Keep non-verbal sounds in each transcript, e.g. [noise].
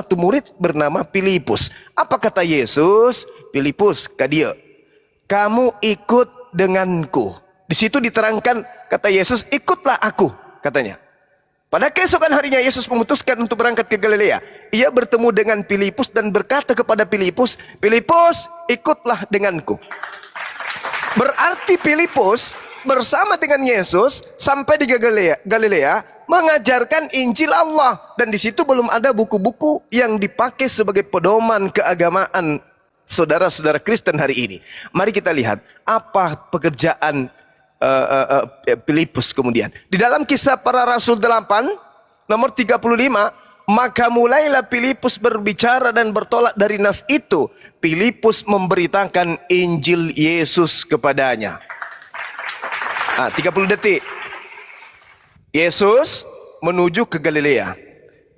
satu murid bernama Filipus. Apa kata Yesus? Filipus, ke dia, kamu ikut denganku. Di situ diterangkan kata Yesus, ikutlah aku, katanya. Pada keesokan harinya Yesus memutuskan untuk berangkat ke Galilea. Ia bertemu dengan Filipus dan berkata kepada Filipus, Filipus, ikutlah denganku. Berarti Filipus bersama dengan Yesus sampai di Galilea, Galilea mengajarkan Injil Allah dan di situ belum ada buku-buku yang dipakai sebagai pedoman keagamaan saudara-saudara Kristen hari ini. Mari kita lihat apa pekerjaan uh, uh, uh, Filipus kemudian. Di dalam kisah para rasul 8 nomor 35 maka mulailah Filipus berbicara dan bertolak dari nas itu. Filipus memberitakan Injil Yesus kepadanya. Ah, 30 detik. Yesus menuju ke Galilea.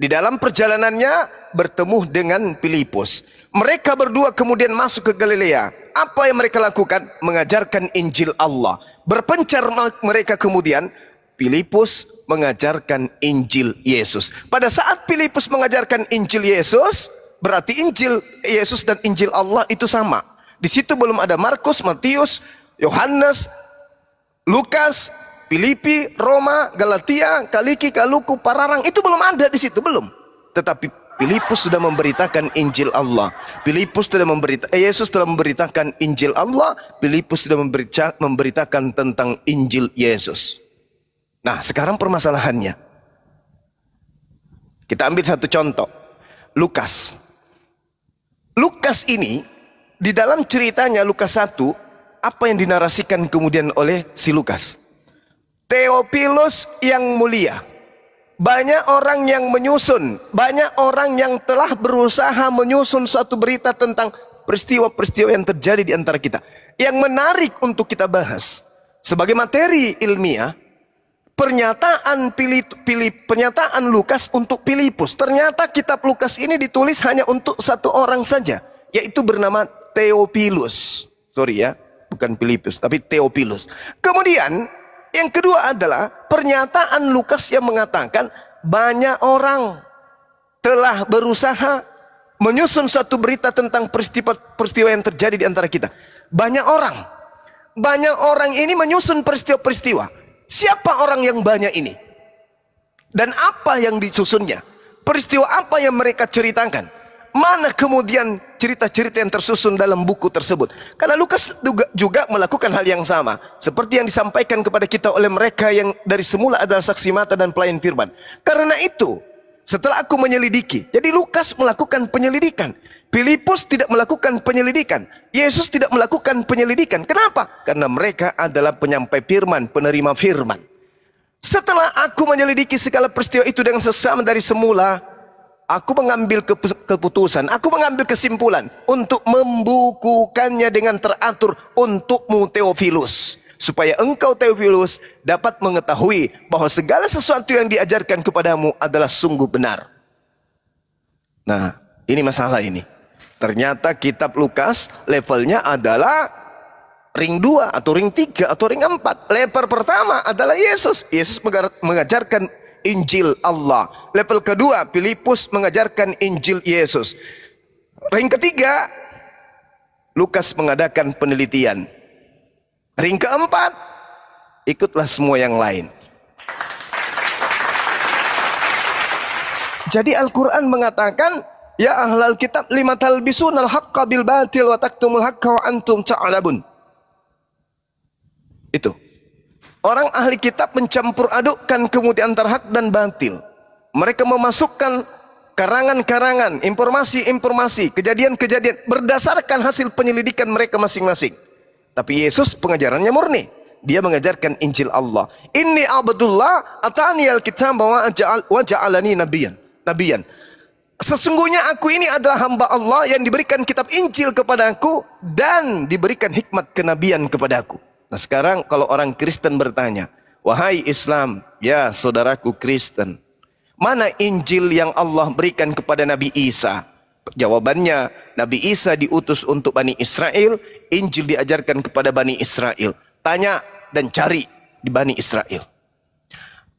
Di dalam perjalanannya bertemu dengan Filipus. Mereka berdua kemudian masuk ke Galilea. Apa yang mereka lakukan? Mengajarkan Injil Allah. Berpencar mereka kemudian Filipus mengajarkan Injil Yesus. Pada saat Filipus mengajarkan Injil Yesus, berarti Injil Yesus dan Injil Allah itu sama. Di situ belum ada Markus, Matius, Yohanes, Lukas, Filipi, Roma, Galatia, Kaliki, Kaluku, Pararang itu belum ada di situ belum. Tetapi Filipus sudah memberitakan Injil Allah. Filipus sudah memberitakan eh, Yesus sudah memberitakan Injil Allah. Filipus sudah memberitakan tentang Injil Yesus. Nah, sekarang permasalahannya. Kita ambil satu contoh. Lukas. Lukas ini di dalam ceritanya Lukas 1 apa yang dinarasikan kemudian oleh si Lukas? Theophilus yang mulia. Banyak orang yang menyusun, banyak orang yang telah berusaha menyusun suatu berita tentang peristiwa-peristiwa yang terjadi di antara kita. Yang menarik untuk kita bahas sebagai materi ilmiah, pernyataan Pilip, Pilip, pernyataan Lukas untuk Filipus. Ternyata kitab Lukas ini ditulis hanya untuk satu orang saja, yaitu bernama Theophilus. Sorry ya, bukan Filipus, tapi Theophilus. Kemudian yang kedua adalah pernyataan Lukas yang mengatakan banyak orang telah berusaha menyusun satu berita tentang peristiwa-peristiwa yang terjadi di antara kita. Banyak orang. Banyak orang ini menyusun peristiwa-peristiwa. Siapa orang yang banyak ini? Dan apa yang disusunnya? Peristiwa apa yang mereka ceritakan? Mana kemudian cerita-cerita yang tersusun dalam buku tersebut? Karena Lukas juga, melakukan hal yang sama. Seperti yang disampaikan kepada kita oleh mereka yang dari semula adalah saksi mata dan pelayan firman. Karena itu, setelah aku menyelidiki, jadi Lukas melakukan penyelidikan. Filipus tidak melakukan penyelidikan. Yesus tidak melakukan penyelidikan. Kenapa? Karena mereka adalah penyampai firman, penerima firman. Setelah aku menyelidiki segala peristiwa itu dengan sesama dari semula, Aku mengambil keputusan, aku mengambil kesimpulan untuk membukukannya dengan teratur untukmu Theophilus. Supaya engkau Theophilus dapat mengetahui bahwa segala sesuatu yang diajarkan kepadamu adalah sungguh benar. Nah, ini masalah ini. Ternyata kitab Lukas levelnya adalah ring 2 atau ring 3 atau ring 4. Level pertama adalah Yesus. Yesus mengajarkan Injil Allah. Level kedua, Filipus mengajarkan Injil Yesus. Ring ketiga, Lukas mengadakan penelitian. Ring keempat, ikutlah semua yang lain. Jadi Al-Quran mengatakan, Ya ahlal kitab lima talbisun al-haqqa bil batil wa taktumul haqqa wa antum ta'alabun. Itu. Orang ahli kitab mencampur adukkan kemudian antara hak dan batil. Mereka memasukkan karangan-karangan, informasi-informasi, kejadian-kejadian berdasarkan hasil penyelidikan mereka masing-masing. Tapi Yesus pengajarannya murni. Dia mengajarkan Injil Allah. Ini abdullah atani alkitab wa ja'alani nabiyan. Nabiyan. Sesungguhnya aku ini adalah hamba Allah yang diberikan kitab Injil kepadaku dan diberikan hikmat kenabian kepadaku. Nah sekarang kalau orang Kristen bertanya, wahai Islam, ya saudaraku Kristen, mana Injil yang Allah berikan kepada Nabi Isa? Jawabannya, Nabi Isa diutus untuk Bani Israel, Injil diajarkan kepada Bani Israel. Tanya dan cari di Bani Israel.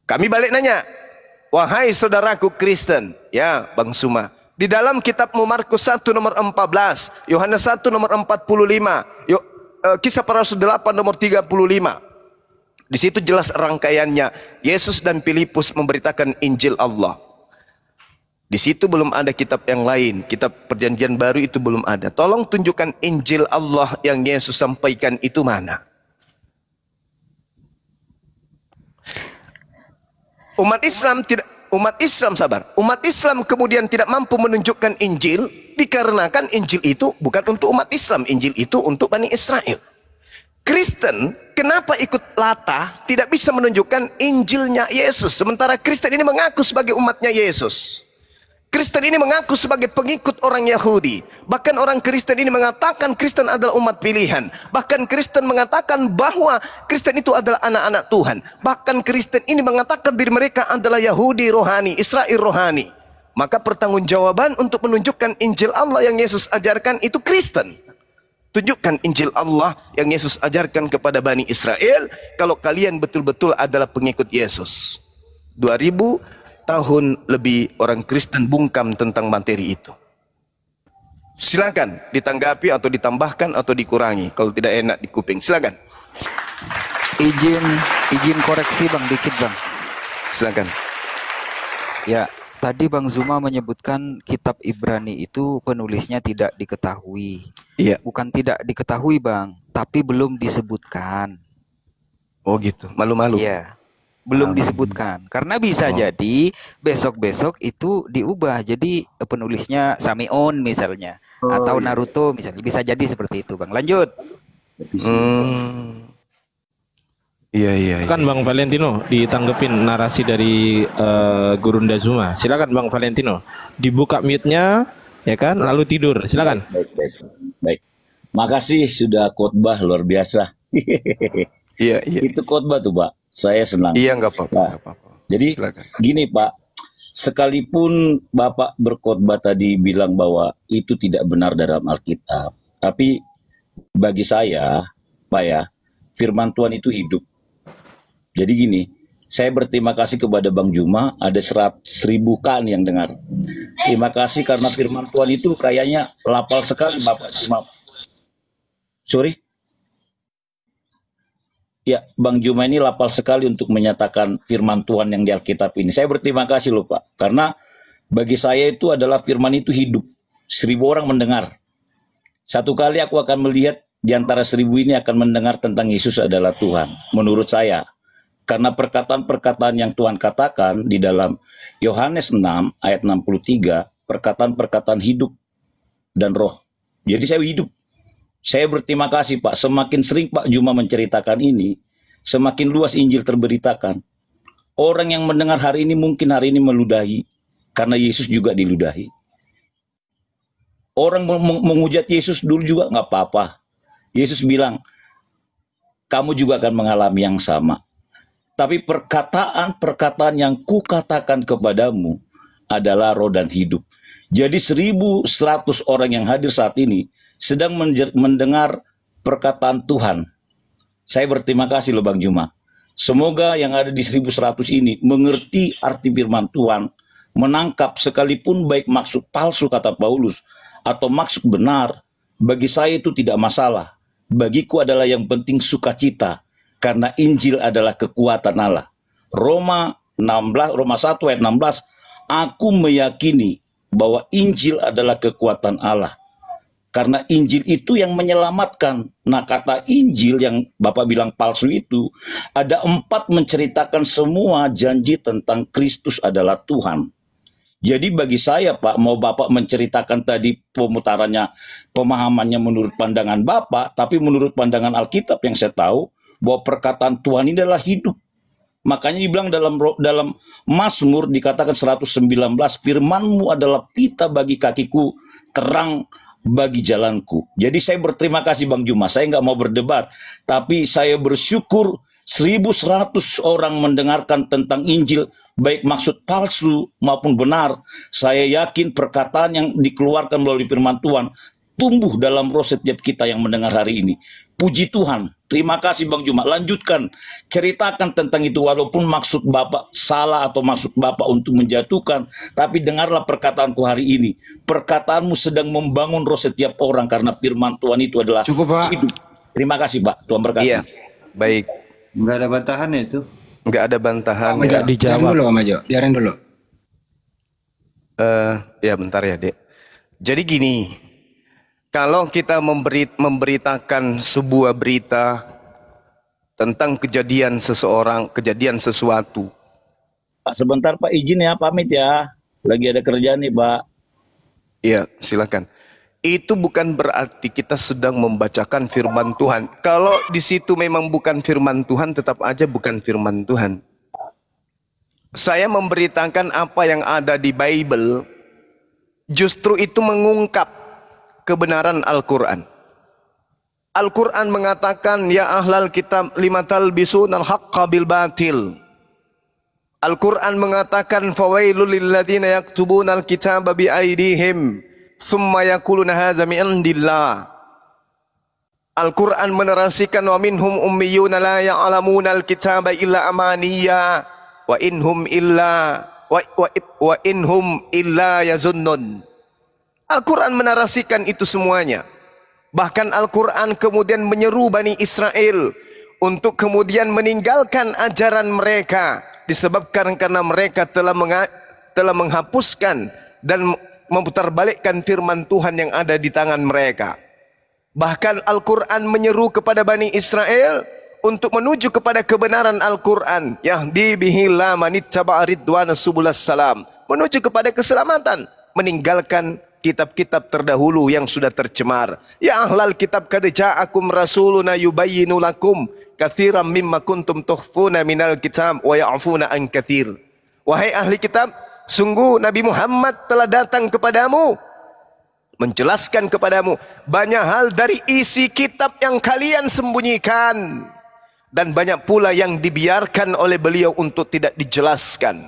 Kami balik nanya, wahai saudaraku Kristen, ya Bang Suma, Di dalam kitab Markus 1 nomor 14, Yohanes 1 nomor 45, Yo, uh, kisah para rasul 8 nomor 35. Di situ jelas rangkaiannya. Yesus dan Filipus memberitakan Injil Allah. Di situ belum ada kitab yang lain. Kitab perjanjian baru itu belum ada. Tolong tunjukkan Injil Allah yang Yesus sampaikan itu mana. Umat Islam tidak umat Islam sabar. Umat Islam kemudian tidak mampu menunjukkan Injil dikarenakan Injil itu bukan untuk umat Islam, Injil itu untuk Bani Israel. Kristen kenapa ikut latah tidak bisa menunjukkan Injilnya Yesus sementara Kristen ini mengaku sebagai umatnya Yesus. Kristen ini mengaku sebagai pengikut orang Yahudi. Bahkan orang Kristen ini mengatakan Kristen adalah umat pilihan. Bahkan Kristen mengatakan bahwa Kristen itu adalah anak-anak Tuhan. Bahkan Kristen ini mengatakan diri mereka adalah Yahudi rohani, Israel rohani. Maka pertanggungjawaban untuk menunjukkan Injil Allah yang Yesus ajarkan itu Kristen. Tunjukkan Injil Allah yang Yesus ajarkan kepada Bani Israel kalau kalian betul-betul adalah pengikut Yesus. 2000 tahun lebih orang Kristen bungkam tentang materi itu. Silakan ditanggapi atau ditambahkan atau dikurangi kalau tidak enak di kuping. Silakan. Izin izin koreksi Bang dikit Bang. Silakan. Ya, tadi Bang Zuma menyebutkan kitab Ibrani itu penulisnya tidak diketahui. Iya. Bukan tidak diketahui Bang, tapi belum disebutkan. Oh gitu, malu-malu. Iya belum disebutkan karena bisa oh. jadi besok-besok itu diubah jadi eh, penulisnya Samion misalnya oh, atau iya. Naruto misalnya bisa jadi seperti itu Bang. Lanjut. Hmm. Iya iya. Kan Bang Valentino ditanggepin narasi dari uh, Gurunda Zuma. Silakan Bang Valentino. Dibuka mute-nya ya kan lalu tidur. Silakan. Baik baik. Baik. Makasih sudah khotbah luar biasa. iya iya. Itu khotbah tuh, Pak saya senang. Iya nggak apa-apa. Nah, jadi Silakan. gini Pak, sekalipun Bapak berkhotbah tadi bilang bahwa itu tidak benar dalam Alkitab, tapi bagi saya, Pak ya, firman Tuhan itu hidup. Jadi gini, saya berterima kasih kepada Bang Juma, ada seratus ribu kan yang dengar. Terima kasih karena firman Tuhan itu kayaknya lapal sekali Bapak. Sorry? Ya, Bang Juma ini lapal sekali untuk menyatakan firman Tuhan yang di Alkitab ini. Saya berterima kasih loh Pak, karena bagi saya itu adalah firman itu hidup. Seribu orang mendengar. Satu kali aku akan melihat di antara seribu ini akan mendengar tentang Yesus adalah Tuhan. Menurut saya, karena perkataan-perkataan yang Tuhan katakan di dalam Yohanes 6 ayat 63, perkataan-perkataan hidup dan roh. Jadi saya hidup. Saya berterima kasih Pak, semakin sering Pak Juma menceritakan ini, semakin luas Injil terberitakan. Orang yang mendengar hari ini mungkin hari ini meludahi, karena Yesus juga diludahi. Orang menghujat Yesus dulu juga nggak apa-apa. Yesus bilang, kamu juga akan mengalami yang sama. Tapi perkataan-perkataan yang kukatakan kepadamu adalah roh dan hidup. Jadi 1100 orang yang hadir saat ini sedang mendengar perkataan Tuhan. Saya berterima kasih loh Bang Juma. Semoga yang ada di 1100 ini mengerti arti firman Tuhan, menangkap sekalipun baik maksud palsu kata Paulus atau maksud benar, bagi saya itu tidak masalah. Bagiku adalah yang penting sukacita karena Injil adalah kekuatan Allah. Roma 16 Roma 1 ayat 16 aku meyakini bahwa Injil adalah kekuatan Allah karena Injil itu yang menyelamatkan. Nah kata Injil yang Bapak bilang palsu itu, ada empat menceritakan semua janji tentang Kristus adalah Tuhan. Jadi bagi saya Pak, mau Bapak menceritakan tadi pemutarannya, pemahamannya menurut pandangan Bapak, tapi menurut pandangan Alkitab yang saya tahu, bahwa perkataan Tuhan ini adalah hidup. Makanya dibilang dalam dalam Mazmur dikatakan 119 firmanmu adalah pita bagi kakiku, terang bagi jalanku. Jadi saya berterima kasih Bang Juma. Saya nggak mau berdebat, tapi saya bersyukur 1100 orang mendengarkan tentang Injil, baik maksud palsu maupun benar. Saya yakin perkataan yang dikeluarkan melalui firman Tuhan tumbuh dalam roh setiap kita yang mendengar hari ini. Puji Tuhan. Terima kasih Bang Juma. Lanjutkan. Ceritakan tentang itu walaupun maksud Bapak salah atau maksud Bapak untuk menjatuhkan. Tapi dengarlah perkataanku hari ini. Perkataanmu sedang membangun roh setiap orang karena firman Tuhan itu adalah Cukup, Pak. hidup. Terima kasih Pak. Tuhan berkati. Iya. Baik. Enggak ada bantahan ya itu. Nggak ada bantahan. Om Nggak Jo, dijawab. Biarin dulu Om Jo, biarin dulu. Eh, ya bentar ya, Dek. Jadi gini, kalau kita memberi, memberitakan sebuah berita tentang kejadian seseorang, kejadian sesuatu, Pak sebentar Pak izin ya pamit ya. Lagi ada kerjaan nih Pak. ya silakan. Itu bukan berarti kita sedang membacakan firman Tuhan. Kalau di situ memang bukan firman Tuhan, tetap aja bukan firman Tuhan. Saya memberitakan apa yang ada di Bible, justru itu mengungkap kebenaran Al-Quran. Al-Quran mengatakan, Ya ahlal kitab lima talbisun al-haqqa bil batil. Al-Quran mengatakan, Fawailul lilladzina yaktubuna al-kitaba bi aidihim, thumma yakuluna haza min indillah. Al-Quran menerasikan wa minhum ummiyuna la ya'lamuna al-kitaba illa amaniya wa inhum illa wa, wa, wa inhum illa yazunnun. Al-Quran menarasikan itu semuanya. Bahkan Al-Quran kemudian menyeru Bani Israel untuk kemudian meninggalkan ajaran mereka disebabkan karena mereka telah telah menghapuskan dan memutarbalikkan firman Tuhan yang ada di tangan mereka. Bahkan Al-Quran menyeru kepada Bani Israel untuk menuju kepada kebenaran Al-Quran. Yahdi bihillah manittaba'a ridwana subulas salam. Menuju kepada keselamatan. Meninggalkan kitab-kitab terdahulu yang sudah tercemar. Ya ahlal kitab kad ja'akum rasuluna yubayyinu lakum kathiran mimma kuntum tukhfuna minal kitab wa ya'funa an kathir. Wahai ahli kitab, sungguh Nabi Muhammad telah datang kepadamu menjelaskan kepadamu banyak hal dari isi kitab yang kalian sembunyikan dan banyak pula yang dibiarkan oleh beliau untuk tidak dijelaskan.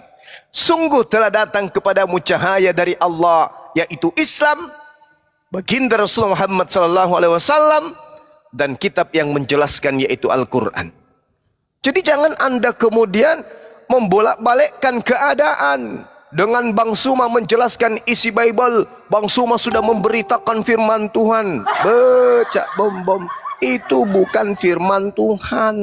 Sungguh telah datang kepadamu cahaya dari Allah yaitu Islam, baginda Rasulullah Muhammad sallallahu alaihi wasallam dan kitab yang menjelaskan yaitu Al-Qur'an. Jadi jangan Anda kemudian membolak-balikkan keadaan dengan Bang Suma menjelaskan isi Bible. Bang Suma sudah memberitakan firman Tuhan. Becak bom-bom. Itu bukan firman Tuhan.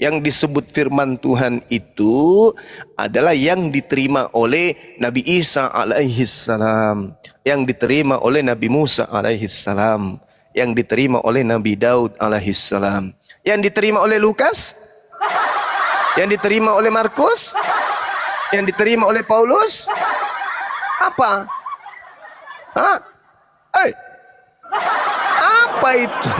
Yang disebut firman Tuhan itu adalah yang diterima oleh Nabi Isa alaihi salam, yang diterima oleh Nabi Musa alaihi salam, yang diterima oleh Nabi Daud alaihi salam, yang diterima oleh Lukas, yang diterima oleh Markus, yang diterima oleh Paulus? Apa? Hah? Eh, apa itu?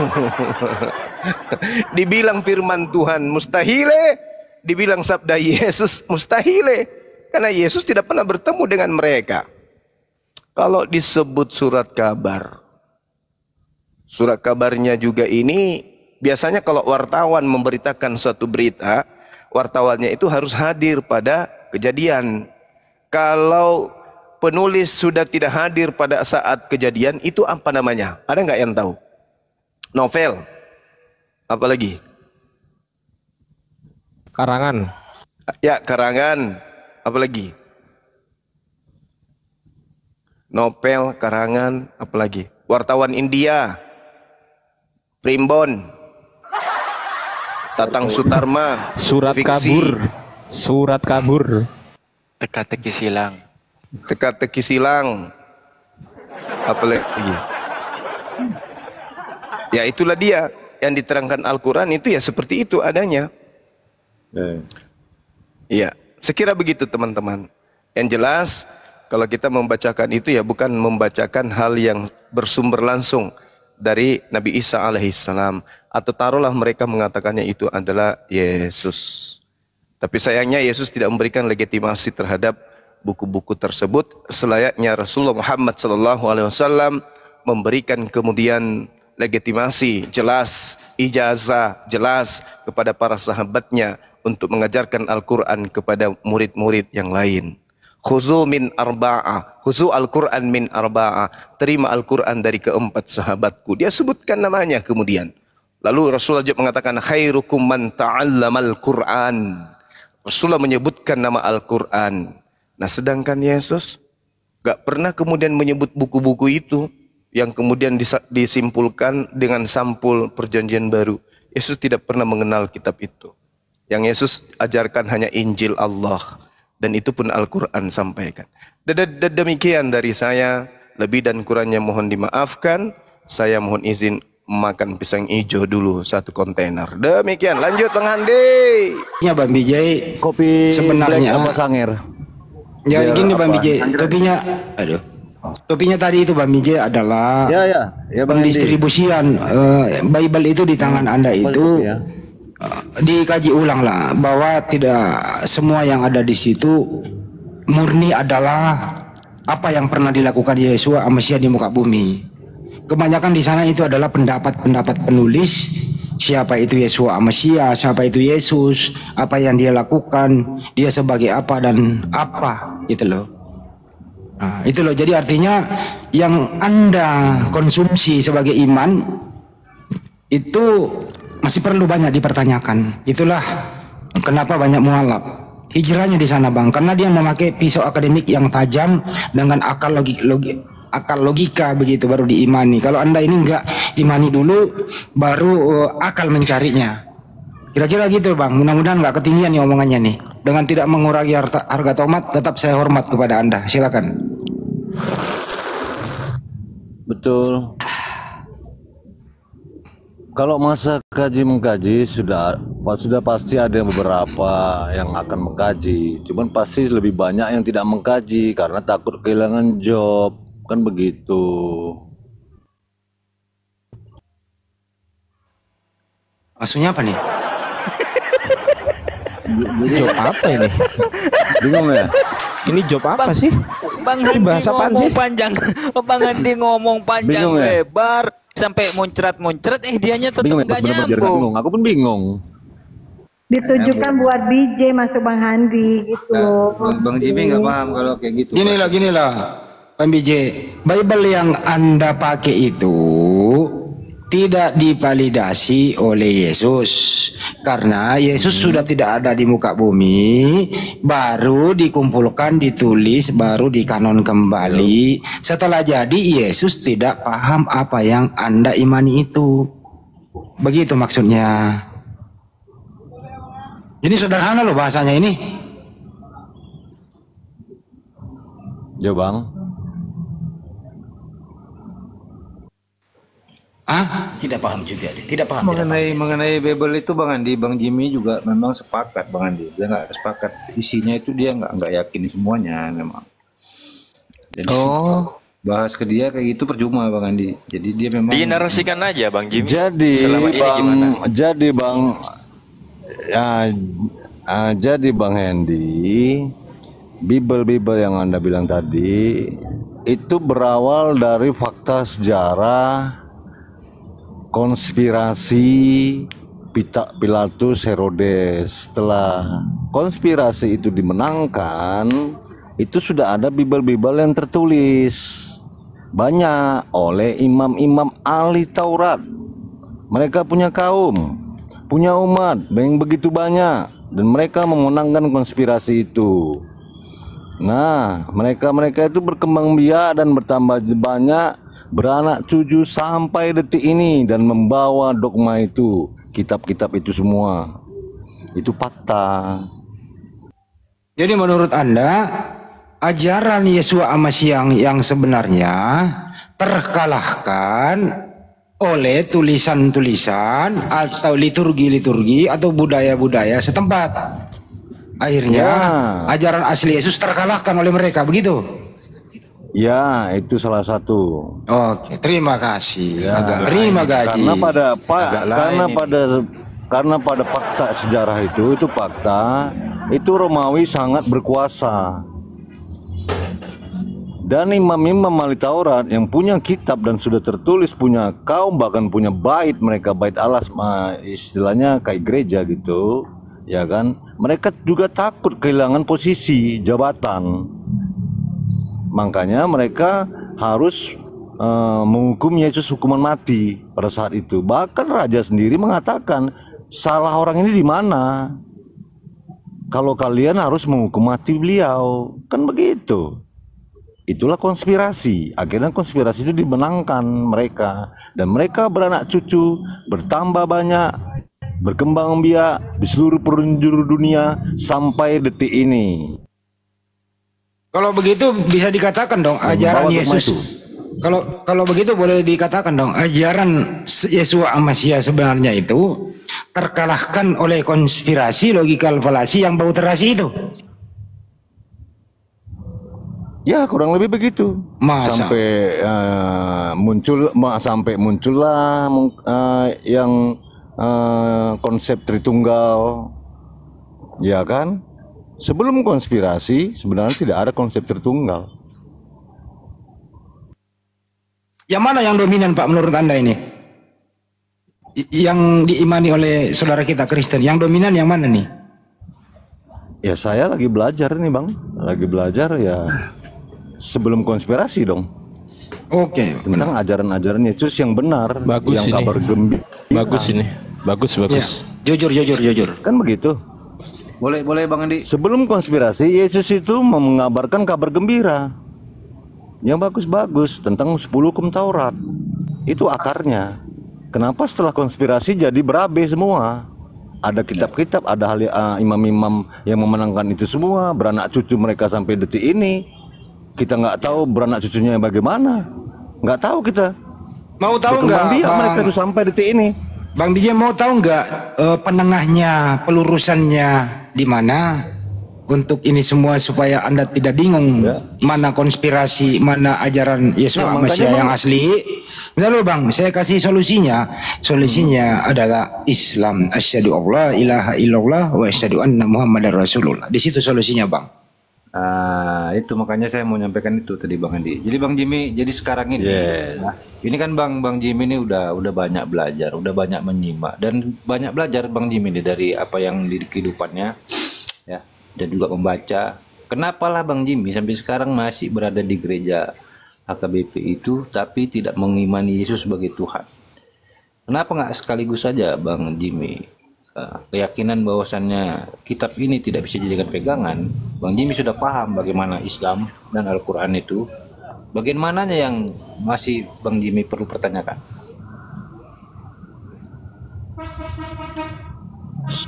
[laughs] dibilang firman Tuhan mustahile, dibilang sabda Yesus mustahile. Karena Yesus tidak pernah bertemu dengan mereka. Kalau disebut surat kabar, surat kabarnya juga ini biasanya kalau wartawan memberitakan suatu berita, wartawannya itu harus hadir pada kejadian. Kalau penulis sudah tidak hadir pada saat kejadian, itu apa namanya? Ada nggak yang tahu? Novel. Apa lagi? Karangan. Ya, karangan. Apa lagi? Novel, karangan, apa lagi? Wartawan India. Primbon. Tatang Sutarma. Surat fiksi, kabur. Surat kabur. Teka-teki silang. Teka-teki silang. Apa lagi? Ya itulah dia yang diterangkan Al-Quran itu ya seperti itu adanya. Iya, sekira begitu teman-teman. Yang jelas kalau kita membacakan itu ya bukan membacakan hal yang bersumber langsung dari Nabi Isa alaihissalam atau taruhlah mereka mengatakannya itu adalah Yesus. Tapi sayangnya Yesus tidak memberikan legitimasi terhadap buku-buku tersebut selayaknya Rasulullah Muhammad sallallahu alaihi wasallam memberikan kemudian legitimasi jelas ijazah jelas kepada para sahabatnya untuk mengajarkan Al-Qur'an kepada murid-murid yang lain. Khuzu min. Khuzu Al-Quran min arba'ah. Terima Al-Quran dari keempat sahabatku. Dia sebutkan namanya kemudian. Lalu Rasulullah juga mengatakan khairukum man ta'allamal Quran. Rasulullah menyebutkan nama Al-Quran. Nah sedangkan Yesus gak pernah kemudian menyebut buku-buku itu yang kemudian disimpulkan dengan sampul perjanjian baru. Yesus tidak pernah mengenal kitab itu. Yang Yesus ajarkan hanya Injil Allah dan itu pun Al-Qur'an sampaikan. Demikian dari saya, lebih dan kurangnya mohon dimaafkan. Saya mohon izin makan pisang hijau dulu satu kontainer. Demikian, lanjut Bang Handi. Ya Bang Bijay Kopi Sebenarnya- apa sanger? Ya Biar gini Bang? Bijay Topinya Aduh Topinya tadi itu Bang Bijay adalah Ya ya, ya Bang pendistribusian eh, Bible itu di tangan Anda itu ya. eh, dikaji ulang lah bahwa tidak semua yang ada di situ murni adalah apa yang pernah dilakukan Yesus Amesia di muka bumi. Kebanyakan di sana itu adalah pendapat-pendapat penulis siapa itu Yesus Amesia, siapa itu Yesus, apa yang dia lakukan, dia sebagai apa dan apa gitu loh. Nah, itu loh. Jadi artinya yang Anda konsumsi sebagai iman itu masih perlu banyak dipertanyakan. Itulah kenapa banyak mualaf. Hijrahnya di sana bang, karena dia memakai pisau akademik yang tajam dengan akal logik, logi, akal logika begitu baru diimani. Kalau anda ini enggak imani dulu, baru uh, akal mencarinya. Kira-kira gitu bang. Mudah-mudahan nggak ketinggian nih omongannya nih. Dengan tidak mengurangi harga tomat, tetap saya hormat kepada anda. Silakan. Betul. Kalau masa kaji mengkaji sudah sudah pasti ada beberapa yang akan mengkaji. Cuman pasti lebih banyak yang tidak mengkaji karena takut kehilangan job. Kan begitu. Maksudnya apa nih? Job apa ini? Bingung ya? Ini job apa sih? Bang Handi bahasa ngomong sih? panjang, [laughs] Bang Handi ngomong panjang Bingung ya? lebar sampai muncrat-muncrat eh dianya tetap Bingung ya? nyambung. bingung. Aku pun bingung. Ditujukan buat BJ masuk Bang Handi gitu loh. Bang, Bang Jimmy nggak paham kalau kayak gitu. Gini lah, gini lah, Pak BJ. Bible yang Anda pakai itu tidak divalidasi oleh Yesus. Karena Yesus sudah tidak ada di muka bumi, baru dikumpulkan, ditulis, baru dikanon kembali. Setelah jadi, Yesus tidak paham apa yang Anda imani itu. Begitu maksudnya. Ini sederhana loh bahasanya ini. Ya bang. Ah, Tidak paham juga, dia. tidak paham. tidak mengenai mengenai Bible itu Bang Andi, Bang Jimmy juga memang sepakat Bang Andi. Dia nggak sepakat isinya itu dia nggak nggak yakin semuanya memang. Jadi Oh. bahas ke dia kayak gitu percuma Bang Andi. Jadi dia memang Dinarasikan aja Bang Jimmy. Jadi Selama ini bang, gimana? jadi bang, ya, ah, jadi bang Hendy, Bible-Bible yang anda bilang tadi itu berawal dari fakta sejarah konspirasi Pita Pilatus Herodes. Setelah konspirasi itu dimenangkan, itu sudah ada Bible-Bible yang tertulis banyak oleh imam-imam ahli Taurat. Mereka punya kaum, punya umat yang begitu banyak dan mereka memenangkan konspirasi itu. Nah, mereka-mereka itu berkembang biak dan bertambah banyak, beranak cucu sampai detik ini dan membawa dogma itu, kitab-kitab itu semua. Itu fakta. Jadi menurut Anda ajaran Yesus Amasya yang, yang sebenarnya terkalahkan oleh tulisan-tulisan atau liturgi-liturgi atau budaya-budaya setempat. Akhirnya Ya. ajaran asli Yesus terkalahkan oleh mereka, begitu? Ya, itu salah satu. Oke, terima kasih. Ya, terima gaji. Karena pada pa- Agak lain karena ini. pada karena pada fakta sejarah itu itu fakta itu Romawi sangat berkuasa. Dan imam-imam ahli Taurat yang punya kitab dan sudah tertulis punya kaum bahkan punya bait mereka bait Allah ma- istilahnya kayak gereja gitu ya kan mereka juga takut kehilangan posisi jabatan Makanya mereka harus eh, menghukum Yesus hukuman mati pada saat itu. Bahkan raja sendiri mengatakan salah orang ini di mana? Kalau kalian harus menghukum mati beliau, kan begitu. Itulah konspirasi. Akhirnya konspirasi itu dimenangkan mereka dan mereka beranak cucu bertambah banyak, berkembang biak di seluruh penjuru dunia sampai detik ini. Kalau begitu bisa dikatakan dong ajaran Yesus. Kalau kalau begitu boleh dikatakan dong ajaran Yesua Amasya sebenarnya itu terkalahkan oleh konspirasi logikal falasi yang bau terasi itu. Ya kurang lebih begitu. Masa? Sampai eh, muncul sampai muncullah eh, yang eh, konsep Tritunggal, ya kan? Sebelum konspirasi sebenarnya tidak ada konsep Tritunggal. Yang mana yang dominan Pak menurut Anda ini? I- Yang diimani oleh saudara kita Kristen, yang dominan yang mana nih? Ya saya lagi belajar nih bang, lagi belajar ya sebelum konspirasi dong. Oke, tentang ajaran-ajaran Yesus yang benar, Bagus yang ini. kabar gembira. Bagus ini. Bagus bagus. Jujur jujur jujur. Kan begitu. Boleh boleh Bang Andi. Sebelum konspirasi, Yesus itu mengabarkan kabar gembira yang bagus-bagus tentang 10 hukum Taurat. Itu akarnya. Kenapa setelah konspirasi jadi berabe semua? Ada kitab-kitab, ada hal uh, imam-imam yang memenangkan itu semua, beranak cucu mereka sampai detik ini. Kita nggak tahu beranak cucunya bagaimana, nggak tahu kita. Mau tahu nggak, Bang? mereka itu sampai detik ini. Bang DJ mau tahu nggak eh, penengahnya, pelurusannya di mana untuk ini semua supaya anda tidak bingung mana konspirasi, mana ajaran Yesus Nah, Masya makanya yang Bang- asli. Lalu bang, saya kasih solusinya. Solusinya adalah Islam. Asyhadu Allah ilaha illallah wa asyhadu anna Muhammadar Rasulullah. Di situ solusinya bang. Ah, itu makanya saya mau nyampaikan itu tadi Bang Andi. Jadi Bang Jimmy, jadi sekarang ini Yes. nah, ini kan Bang Bang Jimmy ini udah udah banyak belajar, udah banyak menyimak dan banyak belajar Bang Jimmy ini dari apa yang di kehidupannya ya dan juga membaca. Kenapa lah Bang Jimmy sampai sekarang masih berada di gereja HKBP itu tapi tidak mengimani Yesus sebagai Tuhan? Kenapa nggak sekaligus saja Bang Jimmy keyakinan bahwasannya kitab ini tidak bisa dijadikan pegangan, Bang Jimmy sudah paham bagaimana Islam dan Al-Quran itu. Bagaimananya yang masih Bang Jimmy perlu pertanyakan?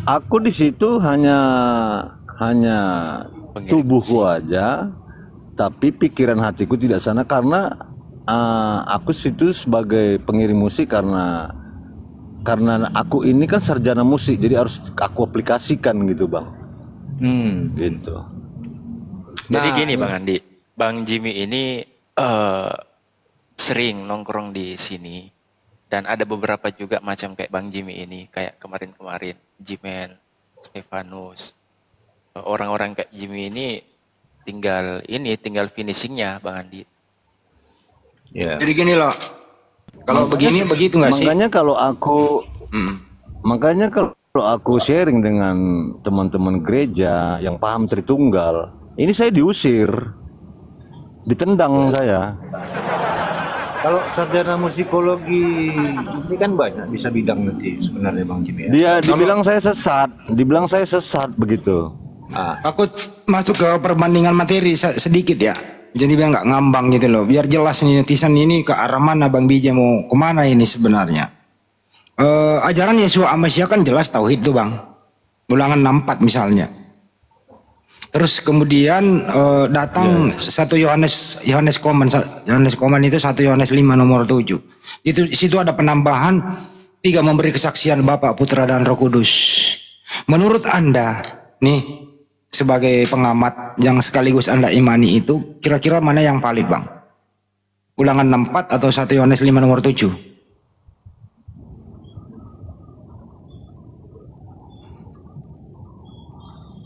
Aku di situ hanya hanya tubuhku aja, tapi pikiran hatiku tidak sana karena uh, aku situ sebagai pengirim musik karena karena aku ini kan sarjana musik, jadi harus aku aplikasikan gitu bang. Hmm. Gitu. Jadi Nah, gini Bang Andi, Bang Jimmy ini eh, sering nongkrong di sini dan ada beberapa juga macam kayak Bang Jimmy ini, kayak kemarin-kemarin Jimen, Stefanus, Eh, orang-orang kayak Jimmy ini tinggal ini tinggal finishingnya Bang Andi. Ya. Jadi gini loh. Kalau begini begitu nggak sih? Makanya kalau aku makanya kalau aku sharing dengan teman-teman gereja yang paham Tritunggal, ini saya diusir. Ditendang saya. Kalau sarjana musikologi ini kan banyak bisa bidang nanti sebenarnya Bang Jimmy ya. Dia dibilang saya sesat, dibilang saya sesat begitu. Ah, Aku masuk ke perbandingan materi se- sedikit ya. Jadi biar nggak ngambang gitu loh. Biar jelas nih netizen ini ke arah mana Bang Bija mau ke mana ini sebenarnya. Eh ajaran Yesus Amasya kan jelas tauhid tuh Bang. Ulangan 64 misalnya. Terus kemudian eh, datang satu Yohanes Yohanes Koman Yohanes Koman itu satu Yohanes 5 nomor 7. Itu situ ada penambahan tiga memberi kesaksian Bapa, Putra dan Roh Kudus. Menurut Anda nih sebagai pengamat yang sekaligus Anda imani itu kira-kira mana yang valid, Bang? Ulangan 64 atau 1 Yohanes 5 nomor 7?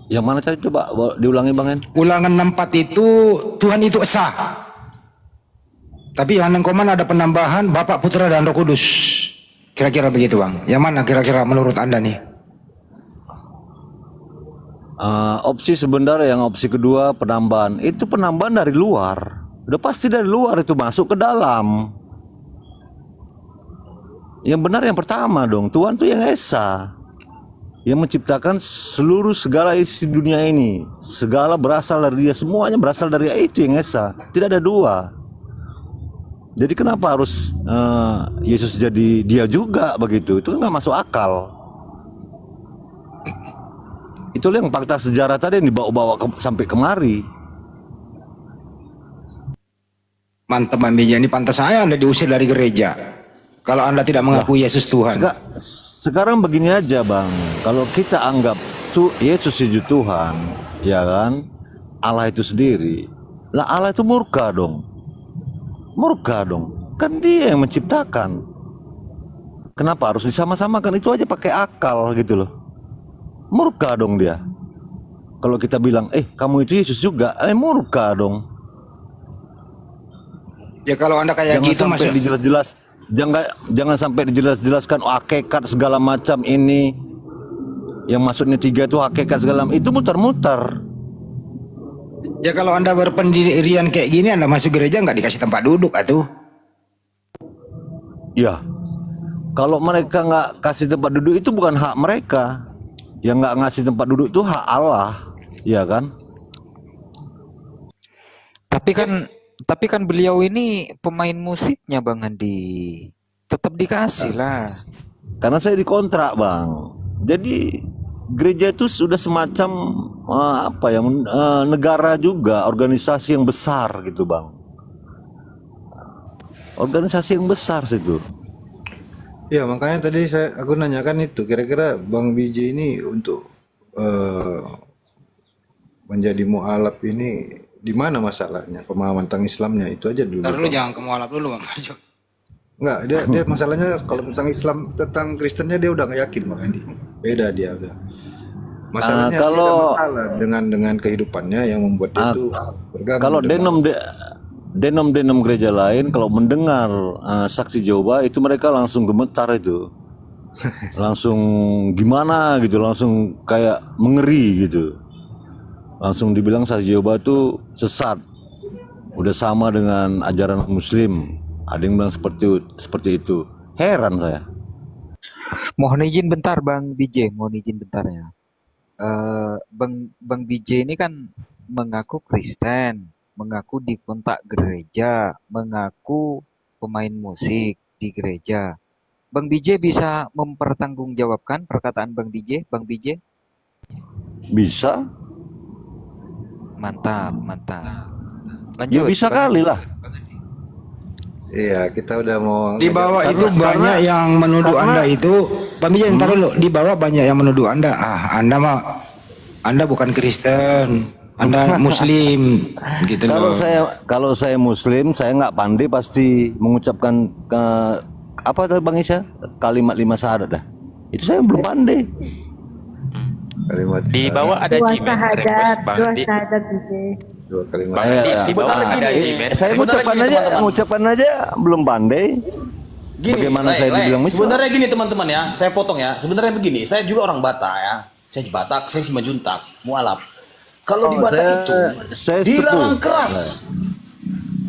Yang mana saya coba diulangi Bang En? Ulangan 64 itu Tuhan itu esa. Tapi Yohanes Koman ada penambahan Bapak, Putra dan Roh Kudus. Kira-kira begitu, Bang. Yang mana kira-kira menurut Anda nih? Eh, opsi sebenarnya yang opsi kedua penambahan itu penambahan dari luar Udah pasti dari luar itu masuk ke dalam. Yang benar yang pertama dong, Tuhan tuh yang esa. Yang menciptakan seluruh segala isi dunia ini. Segala berasal dari dia, semuanya berasal dari itu yang esa. Tidak ada dua. Jadi kenapa harus eh, Yesus jadi dia juga begitu? Itu kan nggak masuk akal. Itulah yang fakta sejarah tadi yang dibawa-bawa ke- sampai kemari. Mantap Mbak ini pantas saya Anda diusir dari gereja. Kalau Anda tidak mengakui Yesus Tuhan. Seka- sekarang begini aja bang, kalau kita anggap tuh Yesus itu Tuhan, ya kan, Allah itu sendiri, lah Allah itu murka dong, murka dong, kan Dia yang menciptakan. Kenapa harus disama-samakan itu aja pakai akal gitu loh, murka dong dia. Kalau kita bilang, eh kamu itu Yesus juga, eh murka dong. Ya kalau Anda kayak jangan gitu sampai masuk dijelas-jelas jangan jangan sampai dijelas-jelaskan oh, hakikat segala macam ini yang maksudnya tiga itu hakikat segala itu muter-muter Ya kalau Anda berpendirian kayak gini Anda masuk gereja nggak dikasih tempat duduk atuh. ya kalau mereka nggak kasih tempat duduk itu bukan hak mereka yang nggak ngasih tempat duduk itu hak Allah ya kan Tapi kan tapi kan beliau ini pemain musiknya Bang Andi. Tetap dikasih lah. karena saya dikontrak bang jadi gereja itu sudah semacam eh, apa ya eh, negara juga organisasi yang besar gitu bang organisasi yang besar situ Ya makanya tadi saya aku nanyakan itu kira-kira Bang BJ ini untuk eh, menjadi mualaf ini di mana masalahnya pemahaman tentang Islamnya itu aja dulu. Ntar dulu jangan ke mualaf dulu Bang. Enggak, dia dia masalahnya kalau tentang Islam tentang Kristennya dia udah nggak yakin Bang Andi. Beda dia udah. Masalahnya Ah, ada kalau- masalah dengan dengan kehidupannya yang membuat dia Ah, itu bergabung kalau denom de, denom denom gereja lain kalau mendengar eh, saksi Jehovah itu mereka langsung gemetar itu. [laughs] Langsung gimana gitu langsung kayak mengeri gitu. Langsung dibilang saksi Jehovah itu sesat. Udah sama dengan ajaran Muslim. Ada yang bilang seperti seperti itu. Heran saya. Mohon izin bentar Bang BJ, mohon izin bentar ya. Eh Bang Bang BJ ini kan mengaku Kristen, mengaku di kontak gereja, mengaku pemain musik di gereja. Bang BJ bisa mempertanggungjawabkan perkataan Bang BJ, Bang BJ? bisa Mantap, mantap. ya Lanjut. bisa Bang kali lah Iya, kita udah mau Di bawah Karena- itu banyak karena- yang menuduh karena- Anda itu, Pak Bija ntar dulu, di bawah banyak yang menuduh Anda. Ah, Anda mah Anda bukan Kristen, Anda [laughs] Muslim, gitu Kalau loh. saya kalau saya Muslim, saya nggak pandai pasti mengucapkan ke apa tadi Bang Isya kalimat lima syahadat dah. Itu saya belum pandai. kalimat Di bawah ada Dua syahadat, request Bang dua syahadat DJ. dua kalimat. Bang Saya- Andi, di bawah ada. Saya mengucapkan aja, mengucapkan aja belum pandai. Gini, Bagaimana Le, saya Le, dibilang misal? sebenarnya gini teman-teman ya, saya potong ya. Sebenarnya begini, saya juga orang Batak ya. Saya Batak, saya Simajuntak, mualaf. Kalau di Oh, Batak saya- itu saya dilarang setuju. keras.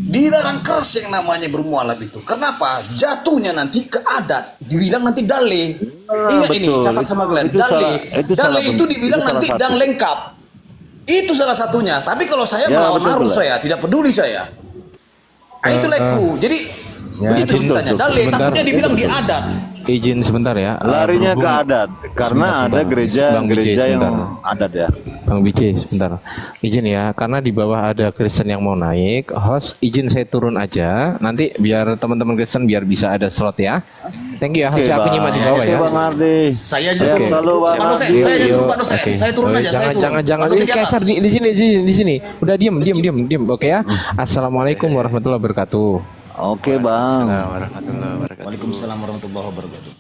Dilarang keras yang namanya bermualaf itu. Kenapa? Jatuhnya nanti ke adat. Dibilang nanti dale. Ingat ini, betul. catat sama kalian. Itu Dale. salah- itu dale salah itu dibilang itu nanti satu. dang lengkap. Itu salah satunya. Tapi kalau saya Ya, melawan betul, arus betul. saya, tidak peduli saya. Nah, itu leku. Jadi Ya, begitu betul, ceritanya. Dale, Sebentar. takutnya dibilang di adat. Izin sebentar ya. eh, Larinya ke adat karena Sebentar, ada sebentar. gereja Bang gereja yang sebentar. adat ya. Bang BJ sebentar. Izin ya, karena di bawah ada Kristen yang mau naik, host izin saya turun aja. Nanti biar teman-teman Kristen biar bisa ada slot ya. Thank you ya, Oke, harusnya aku Bang. nyimak di bawah ya. Bang Ardi. Saya aja turun. selalu, Bang Ardi. saya Pak dosen. oke. Saya turun Oh, aja, saya jangan, turun. Jangan, jangan. Ini di atas. Kaisar di, di sini, di, di sini. Udah diam, diam, diam, diam. Oke ya. Assalamualaikum warahmatullahi wabarakatuh. Oke, Bang. Assalamualaikum warahmatullahi wabarakatuh. Waalaikumsalam warahmatullahi wabarakatuh.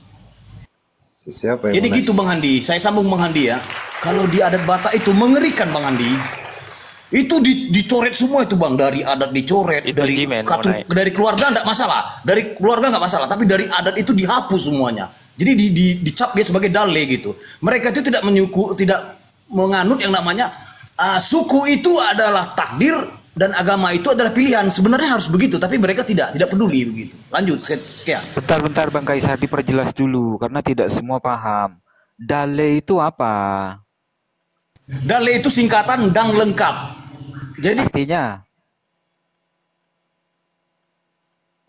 Siapa yang Jadi menang? gitu Bang Handi, saya sambung Bang Handi ya. Kalau di adat Batak itu mengerikan Bang Handi. Itu di, dicoret semua itu Bang, dari adat dicoret, Itu dari Jimen, katu- dari keluarga enggak masalah, dari keluarga enggak masalah, tapi dari adat itu dihapus semuanya. Jadi di, di, dicap dia sebagai dale gitu. Mereka itu tidak menyuku, tidak menganut yang namanya ah, suku itu adalah takdir, dan agama itu adalah pilihan. Sebenarnya harus begitu, tapi mereka tidak tidak peduli begitu. Lanjut sekian. Bentar-bentar Bang Kaisar diperjelas dulu karena tidak semua paham. Dale itu apa? Dale itu singkatan dang lengkap. Jadi artinya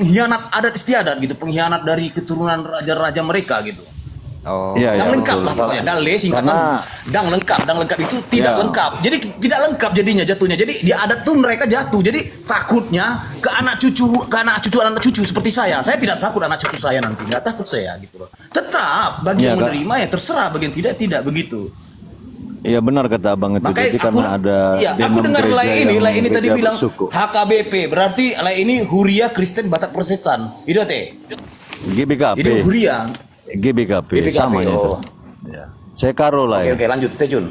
pengkhianat adat istiadat gitu, pengkhianat dari keturunan raja-raja mereka gitu. Oh. Iya, Dang iya, lengkap betul. lah pokoknya. Dale singkatan Karena- dang lengkap, dang lengkap itu tidak Iya. lengkap. Jadi tidak lengkap jadinya jatuhnya. Jadi di adat tuh mereka jatuh. Jadi takutnya ke anak cucu, ke anak cucu anak cucu seperti saya. Saya tidak takut anak cucu saya nanti, nggak takut saya gitu loh. Tetap bagi Iya, yang menerima ya terserah, bagi yang tidak tidak begitu. Iya benar kata abang itu. Makanya Jadi aku, karena ada iya, aku dengar lay ini, lay ini tadi bilang bersuku. HKBP, berarti lay ini Huria Kristen Batak Protestan. Itu teh. GBKP. Jadi Huria. GBKP, GBKP, sama itu. oh. Ya. Saya karo lah Oke ya. oke lanjut, stay tune.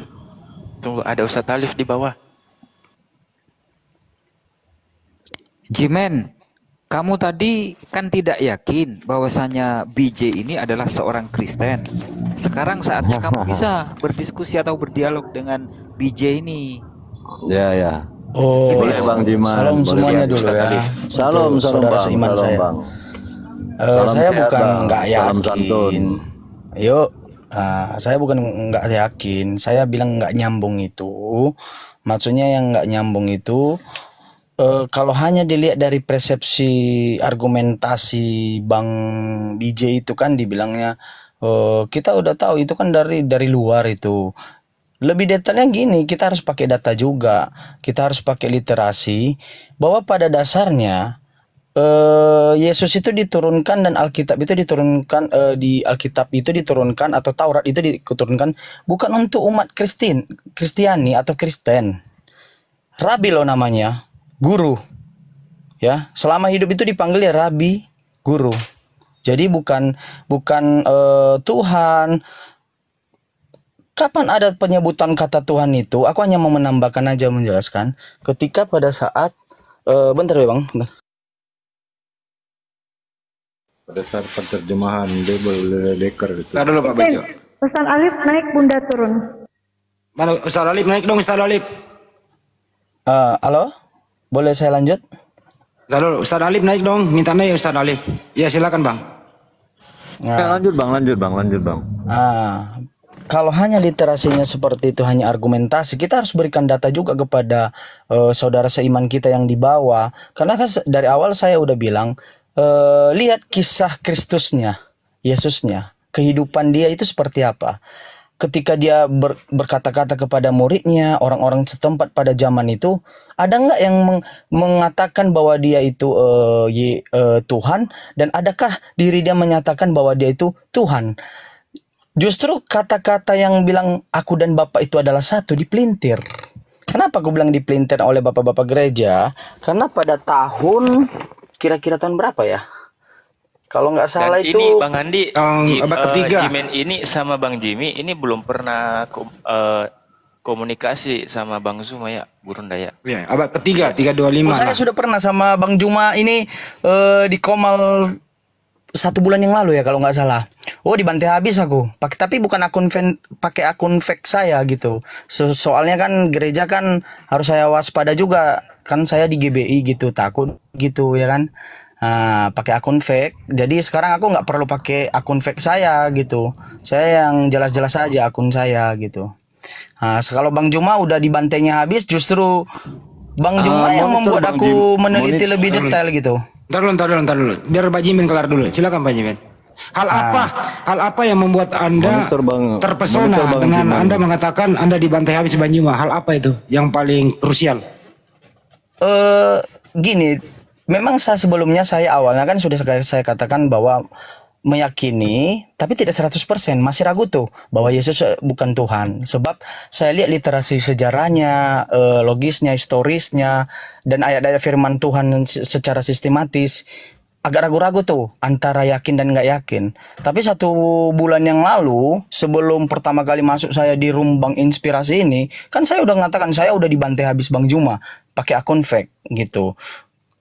Tunggu ada Ustadz Alif di bawah. Jimen, kamu tadi kan tidak yakin bahwasanya BJ ini adalah seorang Kristen. Sekarang saatnya [laughs] kamu bisa berdiskusi atau berdialog dengan BJ ini. Ya ya. Oh, Boleh Bang Jiman. Salam boleh, semuanya Bang. dulu Ustaz ya. Salam salam Bang. seiman salam, saya. Bang. Eh, Salam saya sehat, bukan nggak yakin. santun. Yuk, ah, saya bukan nggak yakin. Saya bilang nggak nyambung itu. Maksudnya yang nggak nyambung itu eh, kalau hanya dilihat dari persepsi argumentasi Bang BJ itu kan dibilangnya eh, kita udah tahu itu kan dari dari luar itu. Lebih detailnya gini, kita harus pakai data juga. Kita harus pakai literasi bahwa pada dasarnya eh Yesus itu diturunkan dan Alkitab itu diturunkan eh, di Alkitab itu diturunkan atau Taurat itu diturunkan bukan untuk umat Kristen, Kristiani atau Kristen. Rabi loh namanya, guru. Ya, selama hidup itu dipanggil ya rabi, guru. Jadi bukan bukan eh, Tuhan. Kapan ada penyebutan kata Tuhan itu? Aku hanya mau menambahkan aja menjelaskan. Ketika pada saat eh, bentar ya bang, bentar. Pada saat penerjemahan Bible Decker itu. Tar dulu Pak Bejo. Ustaz Alif naik bunda turun. Mana Ustaz Alif naik dong Ustaz Alif. Eh, halo, boleh saya lanjut? Dulu Ustaz Alif naik dong, minta naik Ustaz Alif. Ya silakan Bang. Ya, lanjut Bang, lanjut Bang, lanjut Bang. Ah, kalau hanya literasinya seperti itu hanya argumentasi, kita harus berikan data juga kepada eh, saudara seiman kita yang di bawah. Karena kan dari awal saya udah bilang, eh, lihat kisah Kristusnya, Yesusnya, kehidupan dia itu seperti apa. Ketika dia ber- berkata-kata kepada muridnya, orang-orang setempat pada zaman itu, ada nggak yang meng- mengatakan bahwa dia itu eh, Ye- eh, Tuhan, dan adakah diri dia menyatakan bahwa dia itu Tuhan? Justru kata-kata yang bilang aku dan Bapak itu adalah satu dipelintir. Kenapa aku bilang dipelintir oleh bapak-bapak gereja? Karena pada tahun kira-kira tahun berapa ya? Kalau nggak Dan salah ini itu Bang Andi, Ji- abad eh, ketiga. Jimen ini sama Bang Jimmy ini belum pernah kom- eh, komunikasi sama Bang Zuma ya, Gurun Daya. Ya, abad ketiga, Oh, 325 saya lah. sudah pernah sama Bang Juma ini eh, di Komal satu bulan yang lalu ya kalau nggak salah. Oh dibantai habis aku. Pakai tapi bukan akun fan, pakai akun fake saya gitu. So- soalnya kan gereja kan harus saya waspada juga. Kan saya di GBI gitu takut gitu ya kan. Nah, pakai akun fake. Jadi sekarang aku nggak perlu pakai akun fake saya gitu. Saya yang jelas-jelas aja akun saya gitu. Nah, kalau Bang Juma udah dibantainya habis justru Bang Ah, Juma yang monitor, membuat Bang aku Jim. meneliti Monitor. lebih detail gitu. Ntar dulu, ntar dulu, ntar dulu. Biar Pak Jimin kelar dulu. Silakan Pak Jimin. Hal apa? Hal apa yang membuat Anda Monitor, Bang. terpesona Monitor, Bang dengan Jimin. Anda mengatakan Anda dibantai habis Bang Juma? Hal apa itu yang paling krusial? eh gini, memang saya sebelumnya saya awalnya kan sudah saya katakan bahwa meyakini tapi tidak 100% masih ragu tuh bahwa Yesus eh, bukan Tuhan. Sebab saya lihat literasi sejarahnya eh, logisnya historisnya dan ayat-ayat firman Tuhan se- secara sistematis agak ragu-ragu tuh antara yakin dan nggak yakin. Tapi satu bulan yang lalu sebelum pertama kali masuk saya di rumbang inspirasi ini kan saya udah mengatakan saya udah dibantai habis Bang Juma pakai akun fake gitu.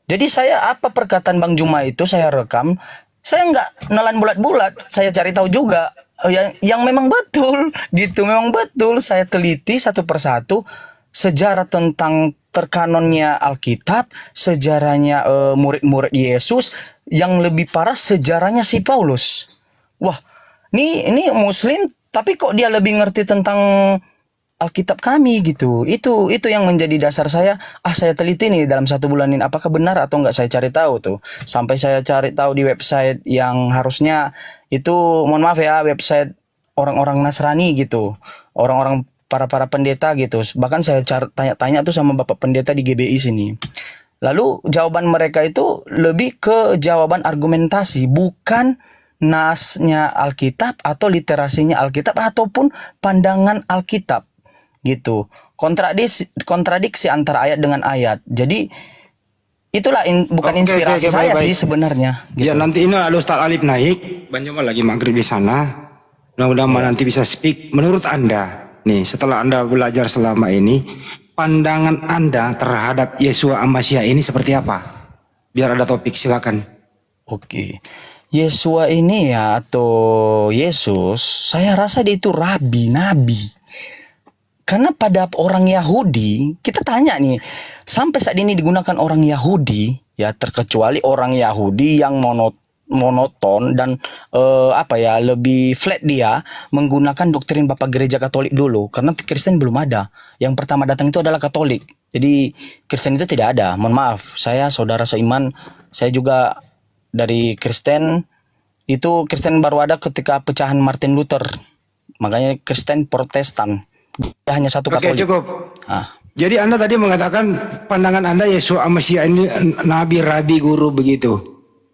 Jadi saya apa perkataan Bang Juma itu saya rekam, saya nggak nelan bulat-bulat, saya cari tahu juga eh, yang yang memang betul [laughs] gitu, memang betul saya teliti satu persatu sejarah tentang terkanonnya Alkitab, sejarahnya eh, murid-murid Yesus, yang lebih parah sejarahnya si Paulus. Wah, ini ini Muslim tapi kok dia lebih ngerti tentang Alkitab kami gitu. Itu itu yang menjadi dasar saya. Ah saya teliti nih dalam satu bulan ini apakah benar atau enggak saya cari tahu tuh. Sampai saya cari tahu di website yang harusnya itu mohon maaf ya website orang-orang Nasrani gitu. Orang-orang para para pendeta gitu. Bahkan saya tanya-tanya tuh sama bapak pendeta di GBI sini. Lalu jawaban mereka itu lebih ke jawaban argumentasi, bukan nasnya Alkitab atau literasinya Alkitab ataupun pandangan Alkitab gitu. Kontradiksi kontradiksi antara ayat dengan ayat. Jadi itulah in- bukan oke, inspirasi oke, saya baik, sih baik. sebenarnya. Ya nanti ini ada Ustaz Alif naik, Banyak lagi maghrib di sana. Mudah-mudahan nanti bisa speak. Menurut anda, nih setelah anda belajar selama ini, pandangan anda terhadap Yesua Amasia ini seperti apa? Biar ada topik silakan. Oke. Yesua ini ya atau Yesus, saya rasa dia itu rabi, nabi. Karena pada orang Yahudi, kita tanya nih, sampai saat ini digunakan orang Yahudi, ya terkecuali orang Yahudi yang mono- monoton dan eh, apa ya lebih flat dia menggunakan doktrin Bapak Gereja Katolik dulu karena Kristen belum ada. Yang pertama datang itu adalah Katolik. Jadi Kristen itu tidak ada. Mohon maaf, saya saudara seiman, saya juga dari Kristen itu Kristen baru ada ketika pecahan Martin Luther. Makanya Kristen Protestan. Dia hanya satu Oke Katolik. cukup. Ah. Jadi anda tadi mengatakan pandangan anda Yesua Amasia ini nabi, rabi, guru begitu.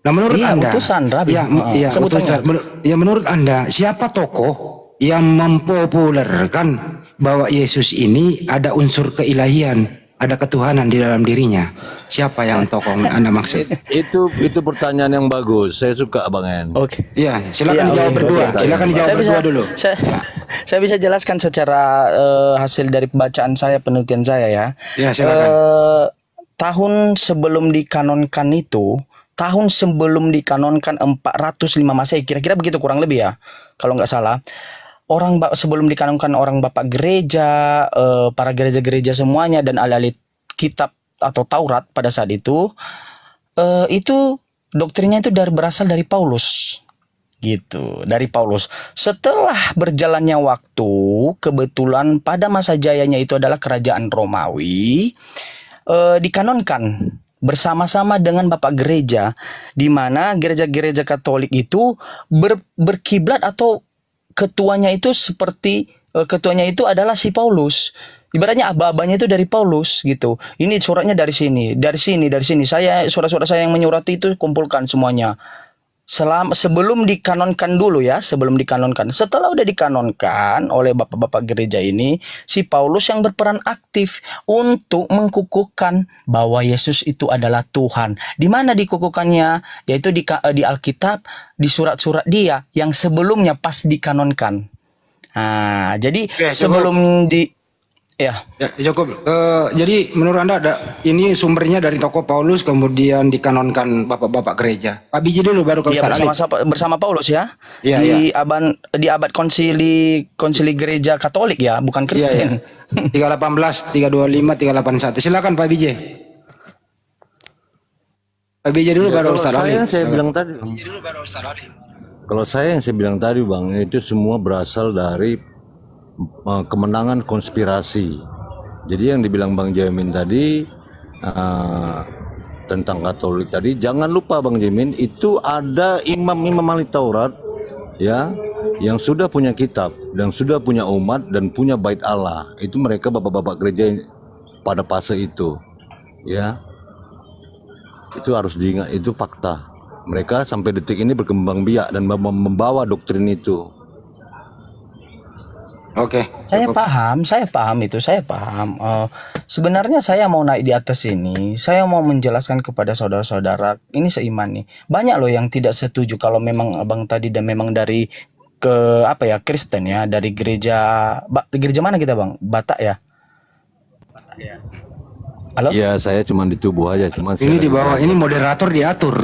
Nah menurut Iya, anda, utusan, rabi. Ya, Ah, ya, utusan. Menur- ya menurut anda siapa tokoh yang mempopulerkan bahwa Yesus ini ada unsur keilahian, ada ketuhanan di dalam dirinya? Siapa yang tokoh anda maksud? [laughs] Itu itu pertanyaan yang bagus. Saya suka Bang En. Oke. Iya, silakan Iya, dijawab berdua. oke. Silakan dijawab Saya bisa- berdua dulu. Saya, [laughs] saya bisa jelaskan secara eh, hasil dari pembacaan saya, penelitian saya ya. Ya, silakan. Eh, tahun sebelum dikanonkan itu, tahun sebelum dikanonkan 405 Masehi, kira-kira begitu kurang lebih ya, kalau nggak salah. Orang sebelum dikanonkan orang bapak gereja, eh, para gereja-gereja semuanya dan ahli kitab atau Taurat pada saat itu, eh, itu doktrinnya itu dari berasal dari Paulus gitu dari Paulus. Setelah berjalannya waktu, kebetulan pada masa jayanya itu adalah kerajaan Romawi, eh, dikanonkan bersama-sama dengan Bapak Gereja, di mana gereja-gereja Katolik itu ber- berkiblat atau ketuanya itu seperti eh, ketuanya itu adalah si Paulus. Ibaratnya aba-abanya itu dari Paulus gitu. Ini suratnya dari sini, dari sini, dari sini. Saya surat-surat saya yang menyurati itu kumpulkan semuanya selama sebelum dikanonkan dulu ya, sebelum dikanonkan. Setelah udah dikanonkan oleh bapak-bapak gereja ini, si Paulus yang berperan aktif untuk mengkukuhkan bahwa Yesus itu adalah Tuhan. Di mana dikukuhkannya? Yaitu di di Alkitab, di surat-surat dia yang sebelumnya pas dikanonkan. Nah, jadi Oke, cukup. sebelum di ya Ya, cukup. Eh, jadi menurut anda ada ini sumbernya dari tokoh Paulus kemudian dikanonkan bapak-bapak gereja. Pak Biji dulu baru ke Ustaz bersama bersama Paulus ya. Iya, di abad di abad konsili konsili gereja Katolik ya, bukan Iya, iya. Kristen. 318, 325, 381. Silakan Pak Biji. Pak Biji dulu Ya, baru kalau Ustaz saya Alif. yang saya Silakan. bilang tadi. Kalau saya yang saya bilang tadi bang itu semua berasal dari uh, kemenangan konspirasi. Jadi yang dibilang bang Jamin tadi uh, tentang Katolik tadi jangan lupa bang Jamin itu ada imam-imam ahli Taurat ya yang sudah punya kitab dan sudah punya umat dan punya bait Allah. Itu mereka bapak-bapak gereja pada fase itu ya. Itu harus diingat itu fakta. Mereka sampai detik ini berkembang biak dan mem- membawa doktrin itu Oke. Saya paham, saya paham itu, saya paham. Eh, sebenarnya saya mau naik di atas ini, saya mau menjelaskan kepada saudara-saudara, ini seiman nih. Banyak loh yang tidak setuju kalau memang abang tadi dan memang dari ke apa ya Kristen ya, dari gereja, ba, gereja mana kita bang? Batak ya? Halo? ya saya cuma di tubuh aja cuma Ini di bawah ini moderator diatur.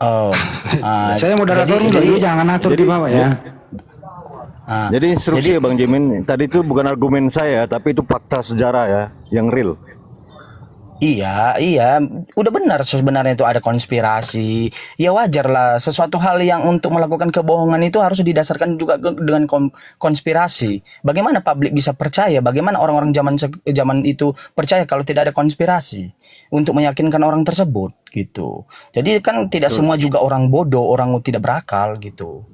Oh. [laughs] ah, Saya moderatornya jadi- loh, jadi- jangan atur di bawah ya. Ah, jadi instruksi ya bang Jimin tadi itu bukan argumen saya tapi itu fakta sejarah ya yang real Iya, iya, udah benar sebenarnya itu ada konspirasi. Ya wajar lah, sesuatu hal yang untuk melakukan kebohongan itu harus didasarkan juga dengan konspirasi. Bagaimana publik bisa percaya? Bagaimana orang-orang zaman zaman itu percaya kalau tidak ada konspirasi untuk meyakinkan orang tersebut gitu. Jadi kan tidak semua juga orang bodoh, orang tidak berakal gitu.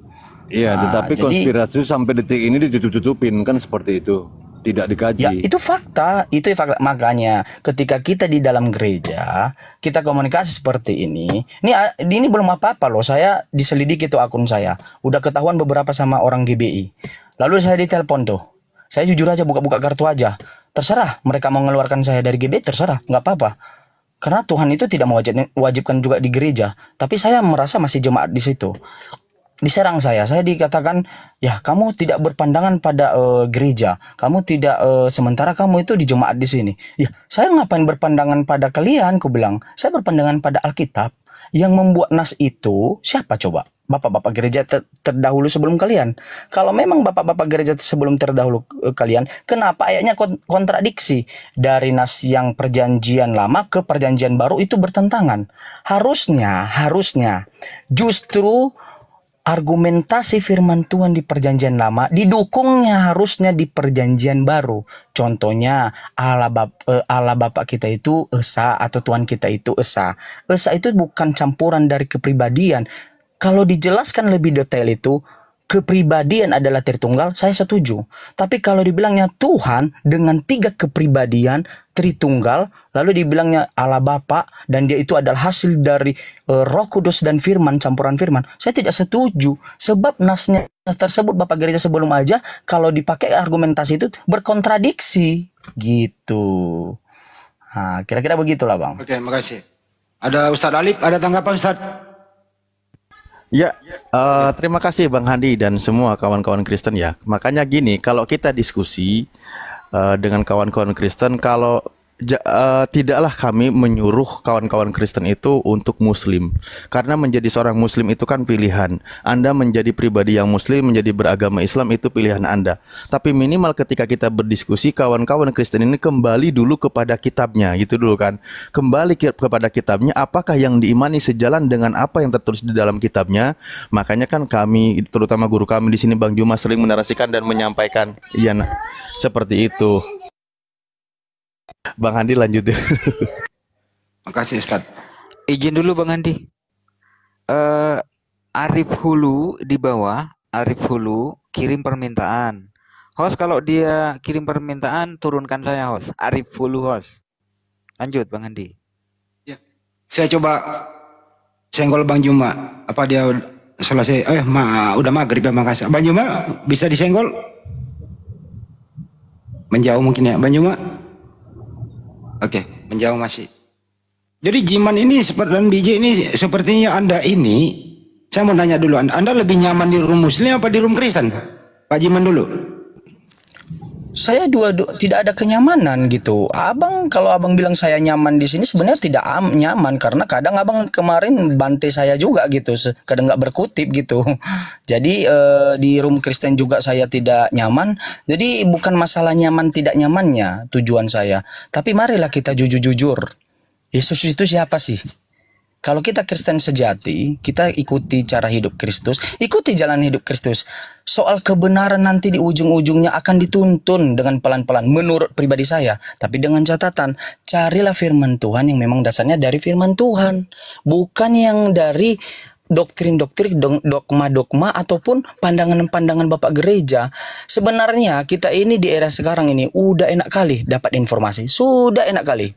Iya, Nah, tetapi jadi- konspirasi sampai detik ini ditutup-tutupin kan seperti itu. Tidak dikaji. Ya, itu fakta, itu fakta. Makanya ketika kita di dalam gereja, kita komunikasi seperti ini. Ini ini belum apa-apa loh. Saya diselidiki tuh akun saya. Udah ketahuan beberapa sama orang GBI. Lalu saya ditelepon tuh. Saya jujur aja buka-buka kartu aja. Terserah mereka mau mengeluarkan saya dari GBI, terserah, nggak apa-apa. Karena Tuhan itu tidak mewajib- mewajibkan juga di gereja, tapi saya merasa masih jemaat di situ diserang saya. Saya dikatakan, ya kamu tidak berpandangan pada eh, gereja, kamu tidak eh, sementara kamu itu di jemaat di sini. Ya, saya ngapain berpandangan pada kalian? Ku bilang, saya berpandangan pada Alkitab. Yang membuat nas itu siapa coba? Bapak-bapak gereja ter- terdahulu sebelum kalian. Kalau memang bapak-bapak gereja sebelum terdahulu eh, kalian, kenapa ayatnya kon- kontradiksi dari nas yang perjanjian lama ke perjanjian baru itu bertentangan? Harusnya, harusnya justru argumentasi firman Tuhan di perjanjian lama didukungnya harusnya di perjanjian baru. Contohnya Allah, bap, eh, Allah Bapak kita itu Esa atau Tuhan kita itu Esa. Esa itu bukan campuran dari kepribadian. Kalau dijelaskan lebih detail itu kepribadian adalah Tritunggal, saya setuju. Tapi kalau dibilangnya Tuhan dengan tiga kepribadian Tritunggal, lalu dibilangnya Allah Bapa dan dia itu adalah hasil dari eh, Roh Kudus dan Firman, campuran Firman, saya tidak setuju. Sebab nasnya nas tersebut Bapak Gereja sebelum aja kalau dipakai argumentasi itu berkontradiksi gitu. Nah, kira-kira begitulah Bang. Oke, makasih. Ada Ustadz Alif, ada tanggapan Ustadz? Ya, eh, terima kasih Bang Handi dan semua kawan-kawan Kristen ya. Makanya gini, kalau kita diskusi eh, dengan kawan-kawan Kristen, kalau ja- eh, tidaklah kami menyuruh kawan-kawan Kristen itu untuk Muslim, karena menjadi seorang Muslim itu kan pilihan. Anda menjadi pribadi yang Muslim, menjadi beragama Islam itu pilihan Anda. Tapi minimal ketika kita berdiskusi, kawan-kawan Kristen ini kembali dulu kepada kitabnya, gitu dulu kan. Kembali ke- kepada kitabnya, apakah yang diimani sejalan dengan apa yang tertulis di dalam kitabnya? Makanya kan kami, terutama guru kami di sini Bang Juma sering menarasikan dan menyampaikan, iya nah, seperti itu. Bang Handi lanjut ya. [laughs] Makasih Ustadz. Izin dulu Bang Andi. Eh Arif Hulu di bawah, Arif Hulu kirim permintaan. Host kalau dia kirim permintaan turunkan saya host. Arif Hulu host. Lanjut Bang Andi. Saya coba senggol Bang Juma. Apa dia selesai? Eh, ma, udah maghrib ya makasih. Bang Juma bisa disenggol? Menjauh mungkin ya, Bang Juma? Oke, menjauh masih. Jadi Jiman ini seperti dan BJ ini sepertinya Anda ini, saya mau nanya dulu, Anda, anda lebih nyaman di room Muslim apa di room Kristen? Pak Jiman dulu. Saya dua, du- tidak ada kenyamanan gitu. Abang kalau abang bilang saya nyaman di sini sebenarnya tidak am, nyaman karena kadang abang kemarin bantai saya juga gitu, kadang nggak berkutip gitu. [laughs] Jadi eh, di room Kristen juga saya tidak nyaman. Jadi bukan masalah nyaman tidak nyamannya tujuan saya, tapi marilah kita jujur-jujur. Yesus itu siapa sih? Kalau kita Kristen sejati, kita ikuti cara hidup Kristus, ikuti jalan hidup Kristus. Soal kebenaran nanti di ujung-ujungnya akan dituntun dengan pelan-pelan menurut pribadi saya. Tapi dengan catatan, carilah firman Tuhan yang memang dasarnya dari firman Tuhan. Bukan yang dari doktrin-doktrin, dogma-dogma ataupun pandangan-pandangan Bapak gereja. Sebenarnya kita ini di era sekarang ini udah enak kali dapat informasi. Sudah enak kali.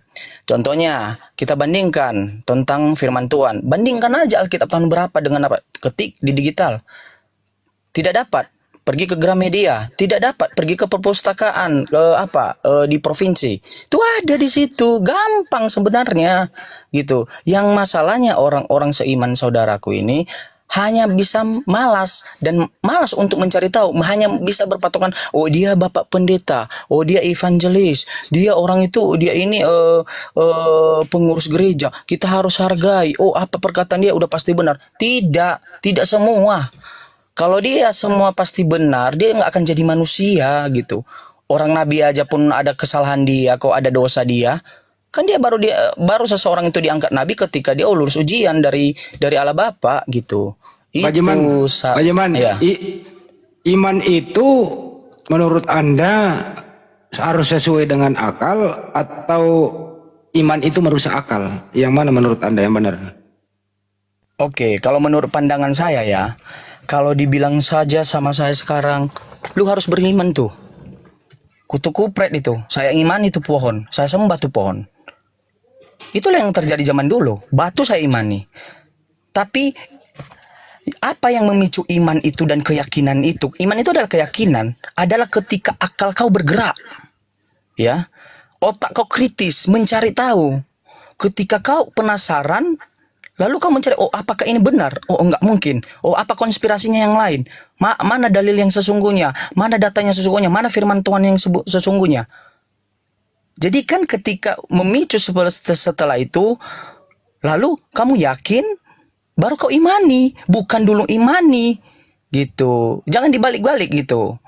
Contohnya, kita bandingkan tentang firman Tuhan. Bandingkan aja Alkitab tahun berapa dengan apa? Ketik di digital. Tidak dapat. Pergi ke Gramedia, tidak dapat. Pergi ke perpustakaan ke apa eh, di provinsi. Itu ada di situ, gampang sebenarnya gitu. Yang masalahnya orang-orang seiman saudaraku ini hanya bisa malas dan malas untuk mencari tahu hanya bisa berpatokan oh dia bapak pendeta oh dia evangelis dia orang itu dia ini eh, eh, pengurus gereja kita harus hargai. Oh apa perkataan dia? Udah pasti benar. Tidak tidak semua. Kalau dia semua pasti benar dia nggak akan jadi manusia gitu. Orang nabi aja pun ada kesalahan dia kok ada dosa dia Kan dia baru dia baru seseorang itu diangkat nabi ketika dia lulus ujian dari dari Allah Bapa gitu. Pak Jeman, sa- Pak Jeman, ya. i- iman itu menurut Anda harus sesuai dengan akal atau iman itu merusak akal? Yang mana menurut Anda yang benar? Oke, kalau menurut pandangan saya ya, kalau dibilang saja sama saya sekarang, lu harus beriman tuh. Kutu kupret itu, saya iman itu pohon, saya sembah tuh pohon. Itulah yang terjadi zaman dulu, batu saya imani. Tapi apa yang memicu iman itu dan keyakinan itu? Iman itu adalah keyakinan, adalah ketika akal kau bergerak. Ya. Otak kau kritis, mencari tahu. Ketika kau penasaran, Lalu kau mencari, oh apakah ini benar? Oh enggak mungkin. Oh apa konspirasinya yang lain? Ma- mana dalil yang sesungguhnya? Mana datanya sesungguhnya? Mana firman Tuhan yang sesungguhnya? Jadi kan ketika memicu setelah, setelah itu, lalu kamu yakin, baru kau imani, bukan dulu imani, gitu. Jangan dibalik-balik gitu.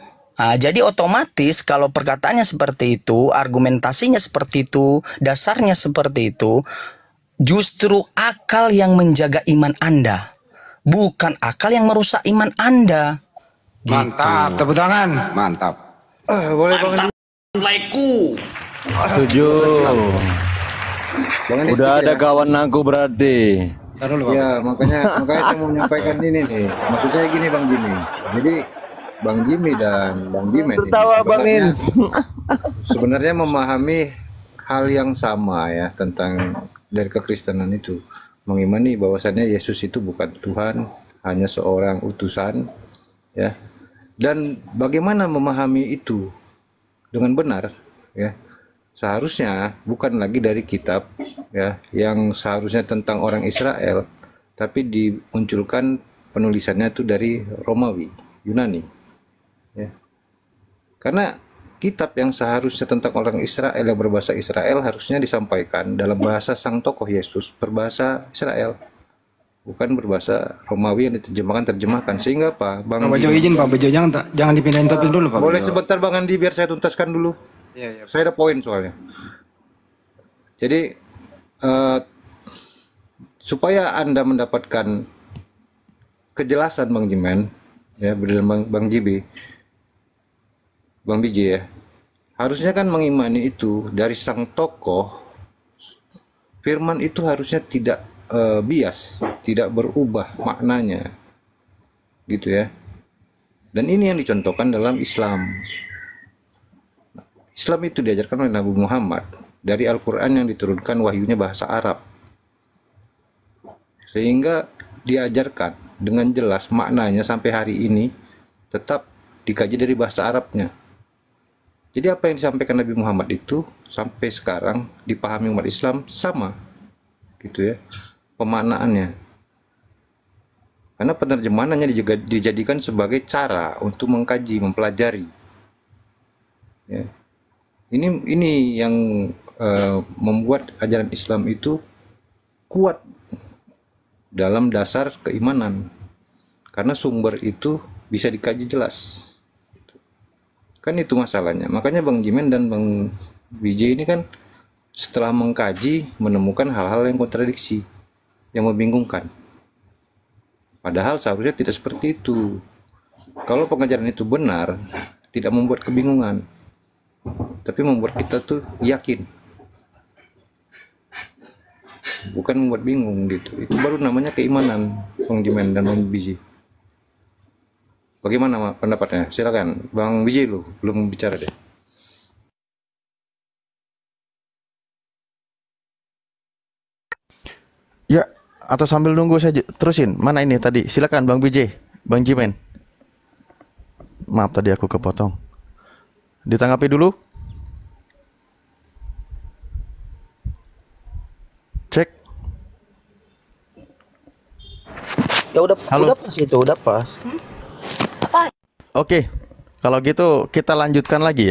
Nah, jadi otomatis kalau perkataannya seperti itu, argumentasinya seperti itu, dasarnya seperti itu, justru akal yang menjaga iman Anda, bukan akal yang merusak iman Anda. Mantap, tepuk tangan. Mantap. boleh Bang Laiku. Setuju. Udah ada kawan aku berarti. Ya makanya makanya saya mau menyampaikan ini nih. Maksud saya gini Bang Jimmy. Jadi Bang Jimmy dan Bang ini Tertawa Bang Ins. sebenarnya memahami hal yang sama ya tentang dari kekristenan itu mengimani bahwasannya Yesus itu bukan Tuhan hanya seorang utusan ya dan bagaimana memahami itu dengan benar ya seharusnya bukan lagi dari kitab ya yang seharusnya tentang orang Israel tapi dimunculkan penulisannya itu dari Romawi Yunani ya karena kitab yang seharusnya tentang orang Israel yang berbahasa Israel harusnya disampaikan dalam bahasa sang tokoh Yesus berbahasa Israel bukan berbahasa Romawi yang diterjemahkan terjemahkan sehingga apa Bang Pak Bejo Jimmy- izin Pak Bejo jangan jangan dipindahin topik dulu Pak. boleh Bejo. sebentar Bang Andi biar saya tuntaskan dulu. Iya, iya. Saya ada poin soalnya. Jadi eh, supaya Anda mendapatkan kejelasan Bang Jimen ya berdasarkan Bang, Bang JB Bang BJ ya. Harusnya kan mengimani itu dari sang tokoh firman itu harusnya tidak eh, bias, tidak berubah maknanya. Gitu ya. Dan ini yang dicontohkan dalam Islam. Islam itu diajarkan oleh Nabi Muhammad dari Al-Quran yang diturunkan wahyunya bahasa Arab. Sehingga diajarkan dengan jelas maknanya sampai hari ini tetap dikaji dari bahasa Arabnya. Jadi apa yang disampaikan Nabi Muhammad itu sampai sekarang dipahami umat Islam sama. Gitu ya. Pemaknaannya. Karena penerjemahannya juga dijadikan sebagai cara untuk mengkaji, mempelajari. Ya. Ini ini yang eh, membuat ajaran Islam itu kuat dalam dasar keimanan. Karena sumber itu bisa dikaji jelas. Kan itu masalahnya. Makanya Bang Jimen dan Bang Bijay ini kan setelah mengkaji menemukan hal-hal yang kontradiksi, yang membingungkan. Padahal seharusnya tidak seperti itu. Kalau pengajaran itu benar, tidak membuat kebingungan, tapi membuat kita tuh yakin. Bukan membuat bingung gitu. Itu baru namanya keimanan, Bang Jimen dan Bang Biji. Bagaimana Ma, pendapatnya? Silakan, Bang Biji lu belum bicara deh. Ya, atau sambil nunggu saya j- terusin. Mana ini tadi? Silakan Bang BJ, Bang Jimen. Maaf tadi aku kepotong. Ditanggapi dulu. Cek. Ya udah Halo. udah pas itu, udah pas. Oke. Kalau gitu kita lanjutkan lagi ya.